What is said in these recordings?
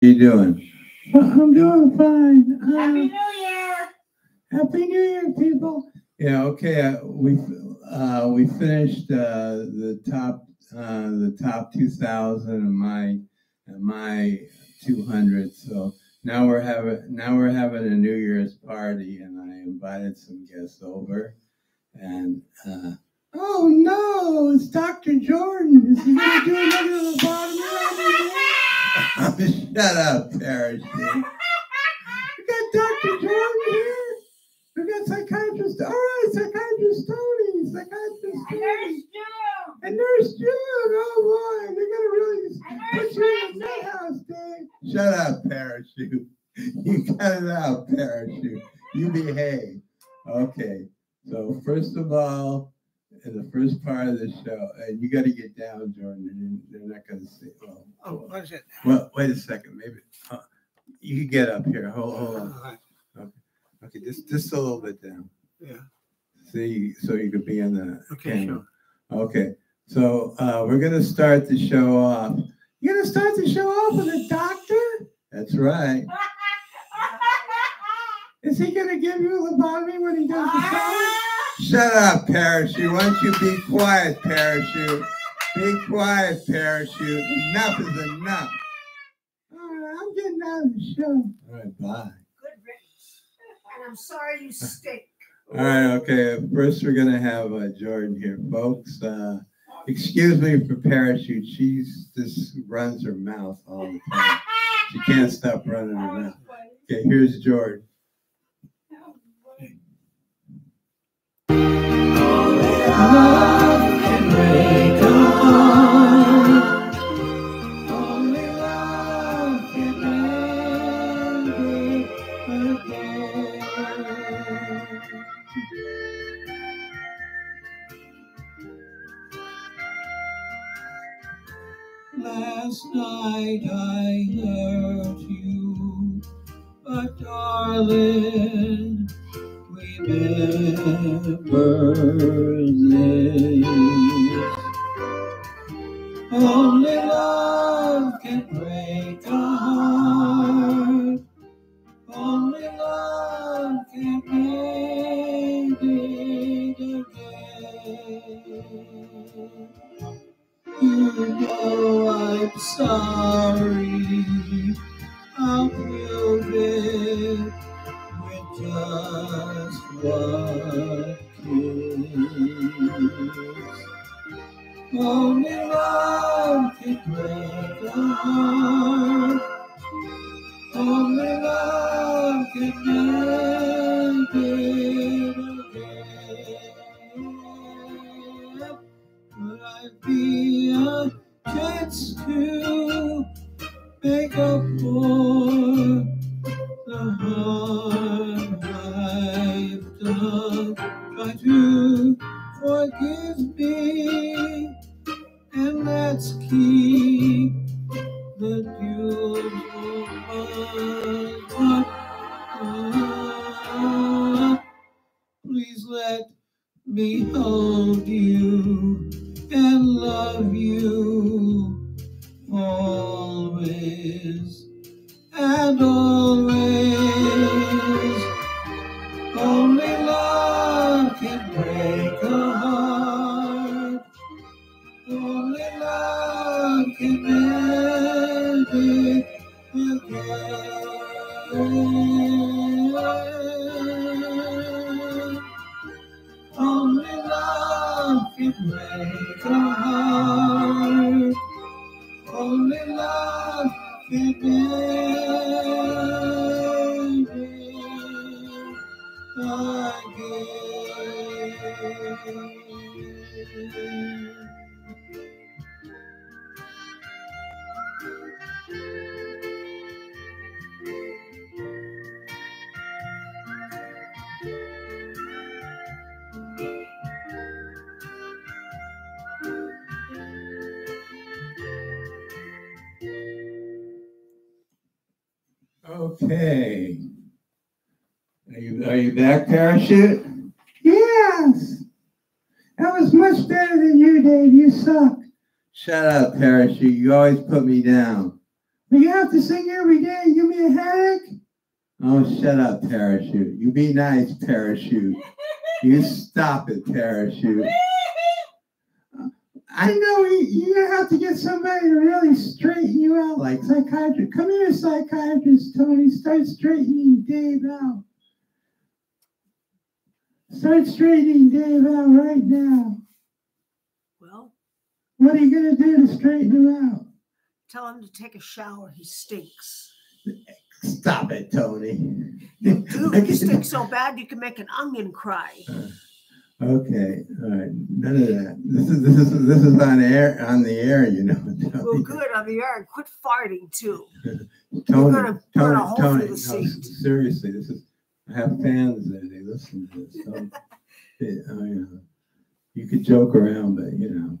you doing? I'm doing fine. Uh, Happy New Year! Happy New Year, people. Yeah, okay. Uh, we uh, we finished uh, the top uh, the top 2,000 and my and my 200. So now we're having now we're having a New Year's party, and I invited some guests over. And uh, oh no, it's Dr. Jordan. Is he gonna do another lobotomy? Shut up, Parachute. We got Dr. Jordan here. We got psychiatrist. All right, psychiatrist Tony. Psychiatrist And Tony. June! And Nurse June. Oh boy, they're gonna really put you in the house, Dave. Shut up, Parachute. You cut it out, Parachute. You behave. Okay. So first of all, in the first part of the show, and you got to get down, Jordan. They're they're not going to see. Well, Oh, what is it? well, wait a second. Maybe uh, you can get up here. Hold, hold on. All right, Okay, just just a little bit down. Yeah, See, so you could be in the okay, camera. sure. Okay, so uh, we're gonna start the show off. You're gonna start the show off with a doctor? That's right. Is he gonna give you a lobotomy when he does the show? Shut up, Parachute. Why don't you be quiet, Parachute? Be quiet, Parachute. Enough is enough. All right, I'm getting out of the show. All right, bye. Good riddance. And I'm sorry you stink. All right, okay. First, we're gonna have uh, Jordan here, folks. Uh, excuse me for parachute. She's just runs her mouth all the time. She can't stop running her mouth. Okay, here's Jordan. Night I hurt you, but darling, remember this. Sorry. I'll prove it with just one kiss. Only love can break a heart. Let's again. Only love can break a heart. Only love can again. Okay. Are you, are you back, Parachute? Yes. That was much better than you, Dave. You suck. Shut up, Parachute. You always put me down. But You have to sing every day and give me a headache? Oh, shut up, Parachute. You be nice, Parachute. You stop it, Parachute. I know you, have to get somebody to really straighten you out, like psychiatrist. Come here, psychiatrist Tony. Start straightening Dave out. Start straightening Dave out right now. Well, What are you gonna do to straighten him out? tell him to take a shower. He stinks. Stop it, Tony. You Dude, he stinks so bad you can make an onion cry. Uh, Okay, all right. None of that. This is this is this is on air on the air, you know. Well, good on the air. Quit farting too. Tony, Tony, Tony, seriously, this is. I have fans there. They listen to this. So, it, uh, you know, you could joke around, but you know,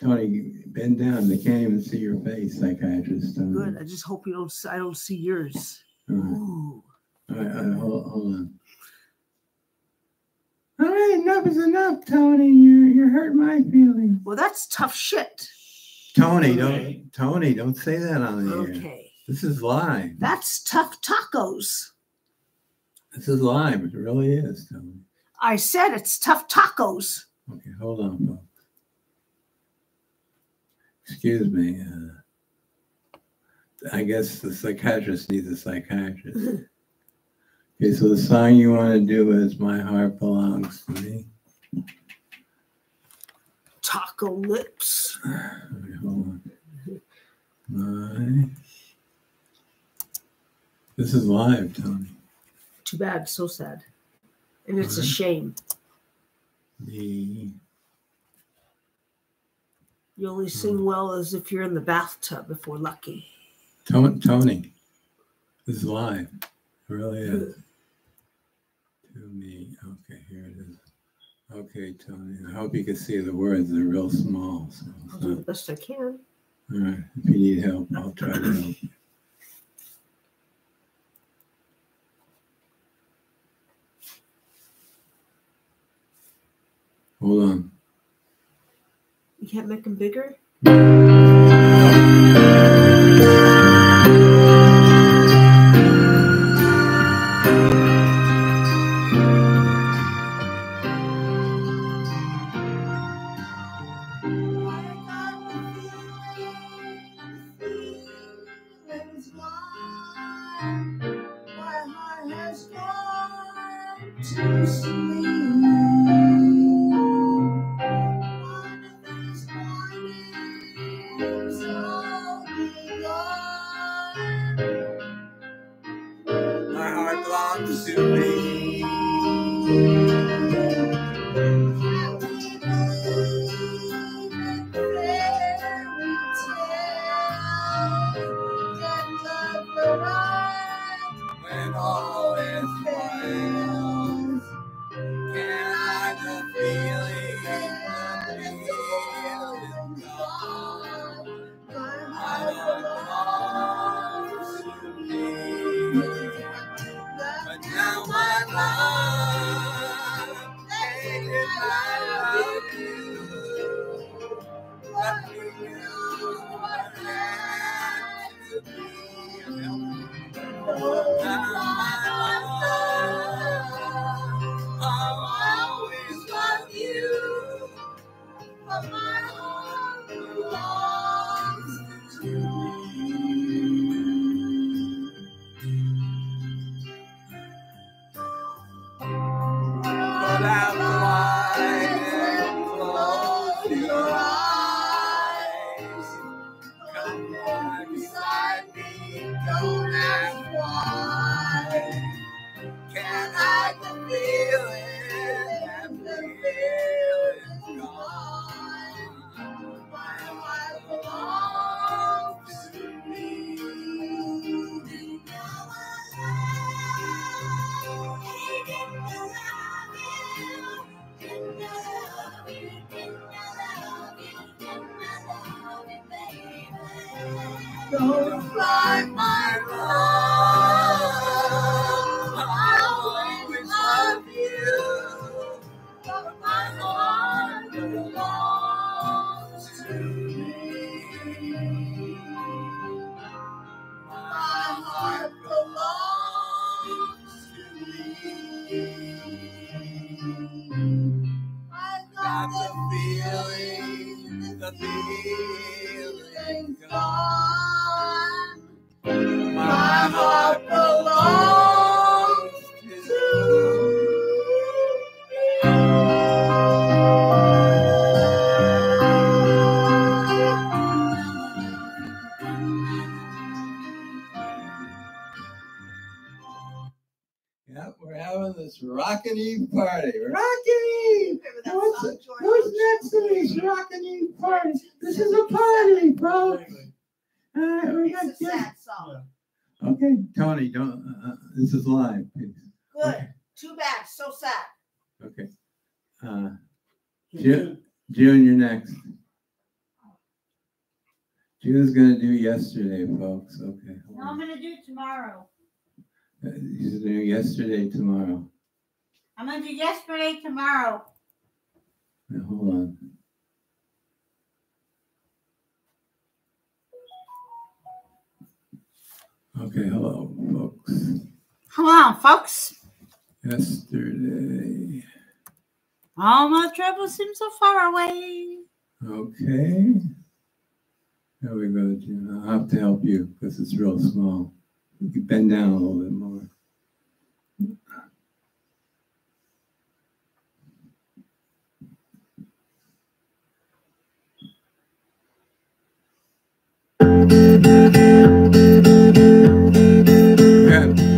Tony, bend down. They can't even see your face, psychiatrist. Tony. Good. I just hope you don't. I don't see yours. All right. Ooh. All right, all right, hold, hold on. All right, enough is enough, Tony. You're you're hurting my feelings. Well, that's tough shit. Tony, don't Tony, don't say that on the air. Okay. This is live. That's tough tacos. This is live. It really is, Tony. I said it's tough tacos. Okay, hold on, folks. Excuse me. Uh, I guess the psychiatrist needs a psychiatrist. Okay, so the song you want to do is "My Heart Belongs to Me." Taco lips. Okay, hold on. My. This is live, Tony. Too bad. So sad. And it's a shame. The You only hmm. sing well as if you're in the bathtub if we're lucky. Tony. Tony. This is live. It really is. To me. Okay, here it is. Okay, Tony. I hope you can see the words. They're real small. So I'll do the best I can. all right. If you need help, I'll try to help. you. Hold on. You can't make them bigger? To Don't fly, my love. Too bad. So sad. Okay. Uh, June, June, you're next. June's gonna do yesterday, folks. Okay. No, I'm gonna do it tomorrow. Uh, He's doing yesterday tomorrow. I'm gonna do yesterday tomorrow. Now, hold on. Okay, hello, folks. Hello, folks. Yesterday. All my troubles seem so far away. Okay. There we go, June. I'll have to help you because it's real small. You can bend down a little bit more. Good.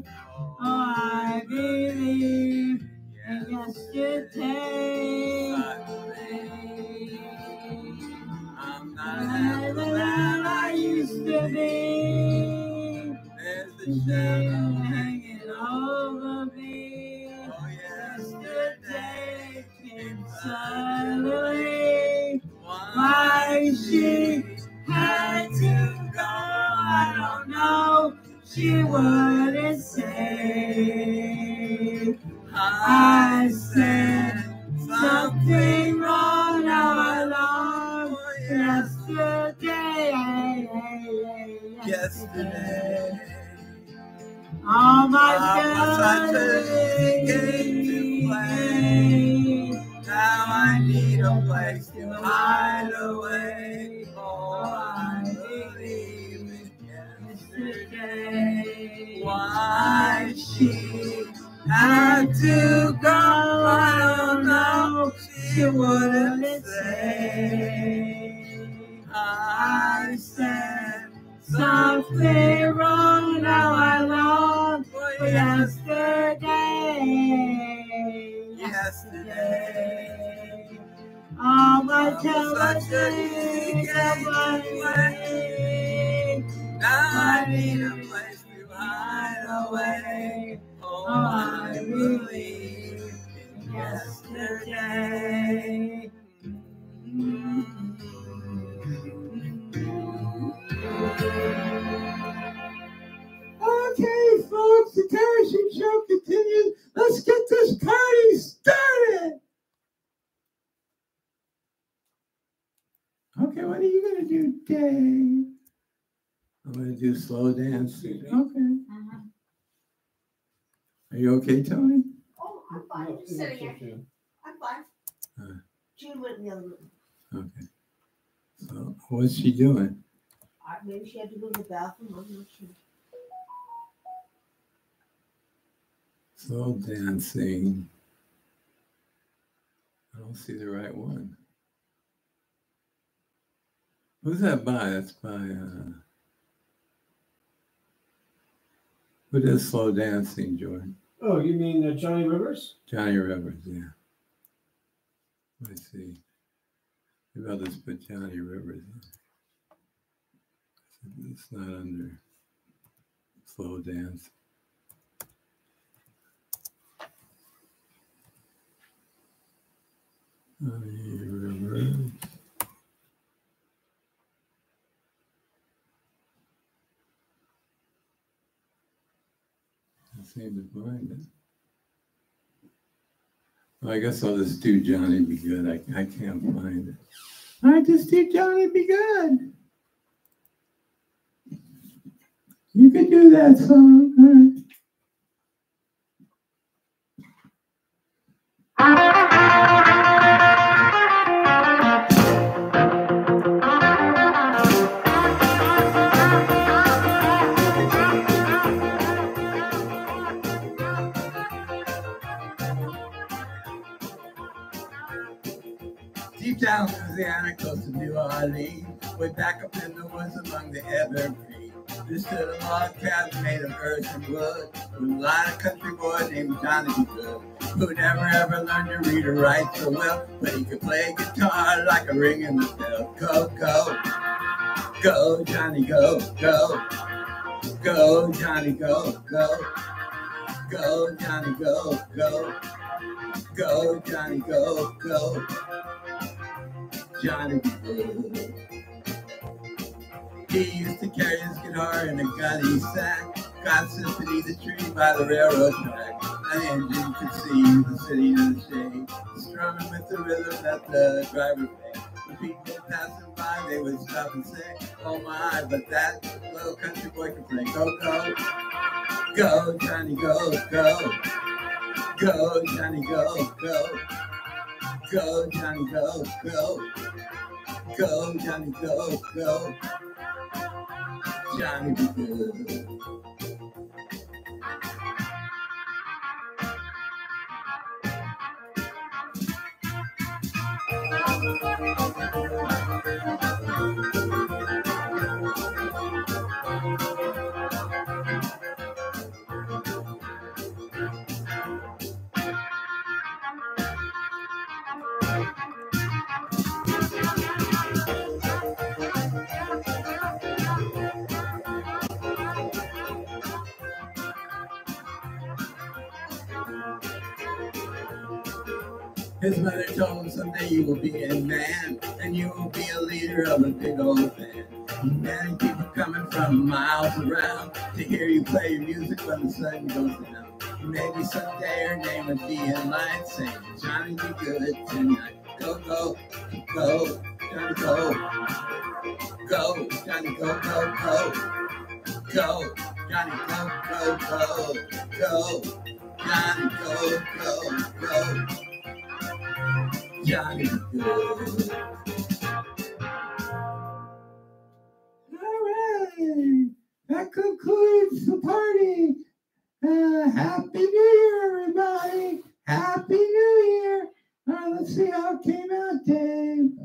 Stay. Oh, I believe in yesterday. Say. Say. I said Something wrong, now I long for yesterday. yesterday. All my good away. Now I need a place to hide away. Oh, I believe yesterday. Do, I'm gonna do slow dancing. Okay. Are you okay, Tony? Oh, I'm fine. Just sitting here. I'm fine. Uh. June went in the other room. Okay. So, what's she doing? Uh, Maybe she had to go to the bathroom. I'm not sure. Slow dancing. I don't see the right one. Who's that by? That's by, uh, who does slow dancing, Jordan? Oh, you mean uh, Johnny Rivers? Johnny Rivers, yeah. Let's see. Maybe I'll just put Johnny Rivers in. It's not under slow dance. Johnny Rivers. I to. Well, I guess I'll just do Johnny B. Goode. I, I can't find it. I just do Johnny B. Goode. You can do that song. way back up in the woods among the evergreens. There stood a log cabin made of earth and wood, with a lot of country boy named Johnny. Good, who never ever learned to read or write so well, but he could play guitar like a ring in the bell. Go, go, go, Johnny, go, go, go, Johnny, go, go, go, Johnny, go, go. Go, Johnny, go, go. Johnny good. He used to carry his guitar in a gunny sack. Got Symphony the tree by the railroad track. The engine could see the city in the shade. Strumming with the rhythm that the driver played. The people passing by, they would stop and say, Oh my, but that little country boy can play. Go, go. Go, Johnny, go, go. Go, Johnny, go, go. Go, Johnny, go, go. Go, Johnny, go, go. Johnny be good. His mother told him someday you will be a man and you will be a leader of a big old band. Many people coming from miles around to hear you play your music when the sun goes down. Maybe someday her name would be in line saying, Johnny, be good tonight. Go, go, go, Johnny, go. Go, Johnny, go, go, go. Go, Johnny, go, go, go. Go, Johnny, go, go, go. Johnny good. All right, that concludes the party. Uh, Happy New Year, everybody! Happy New Year! All right, let's see how it came out, Dan.